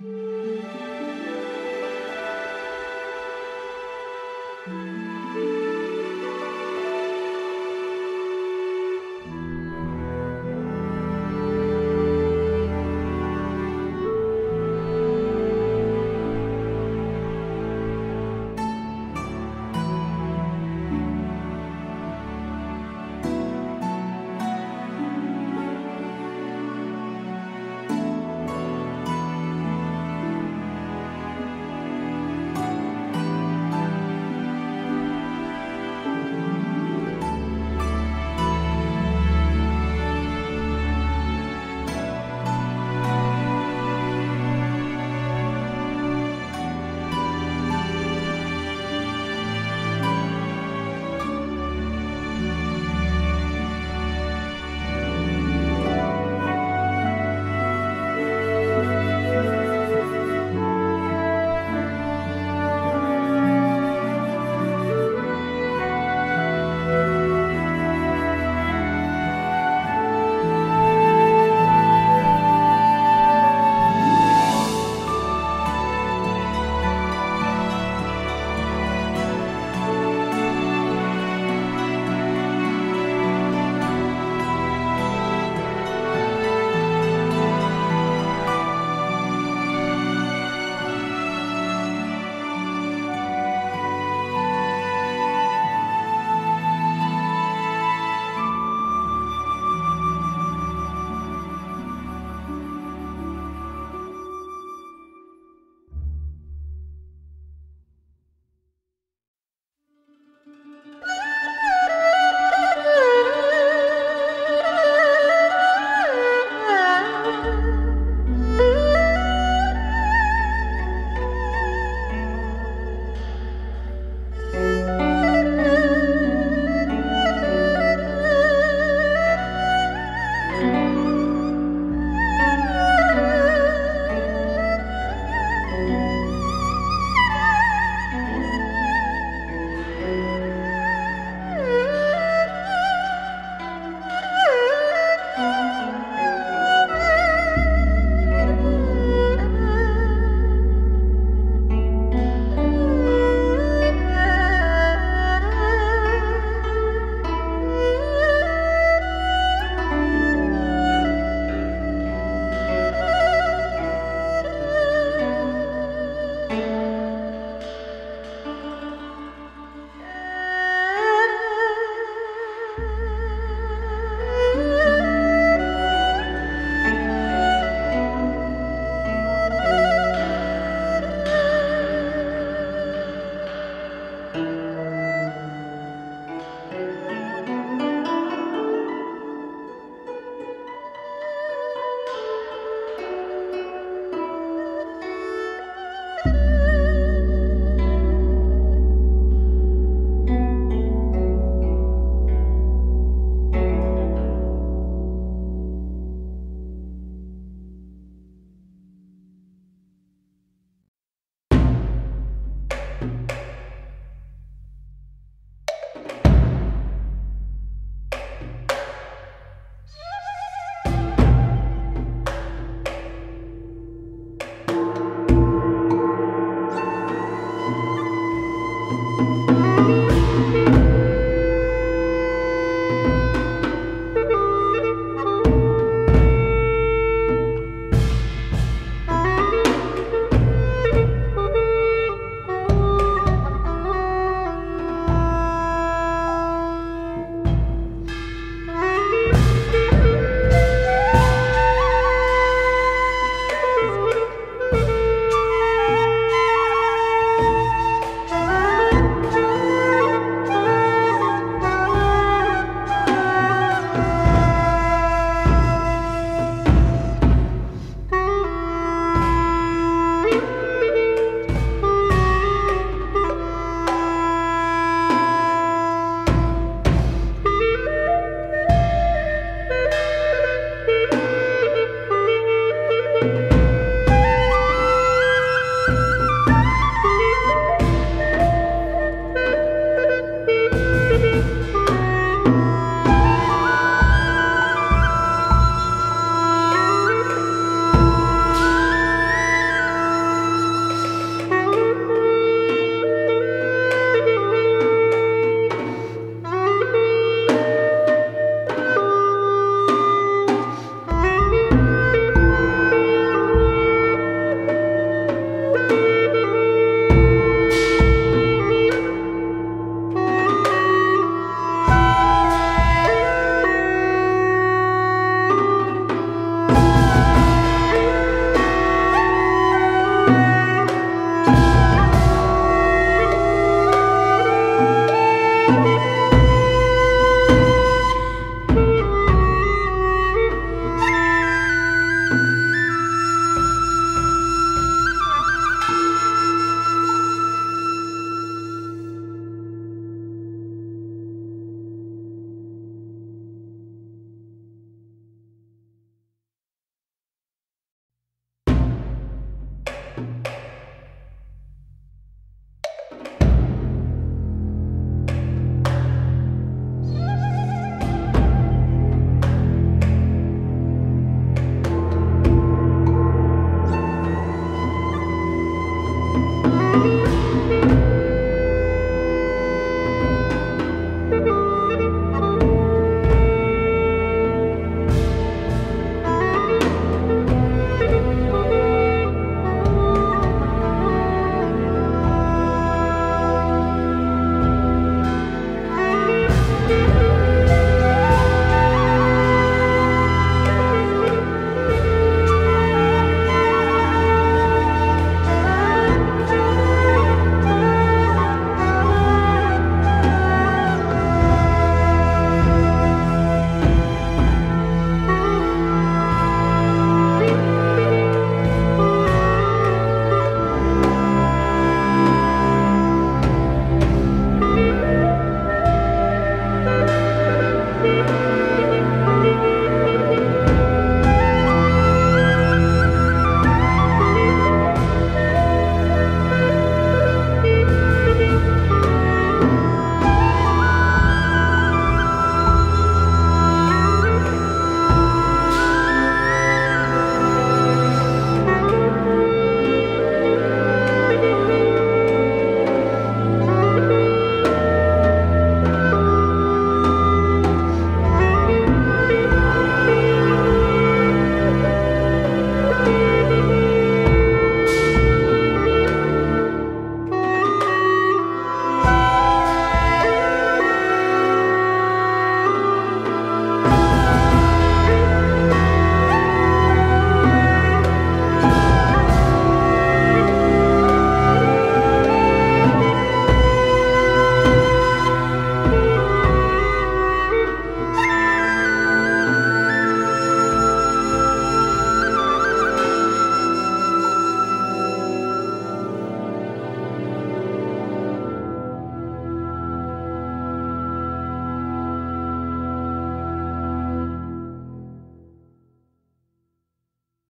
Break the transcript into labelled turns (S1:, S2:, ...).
S1: you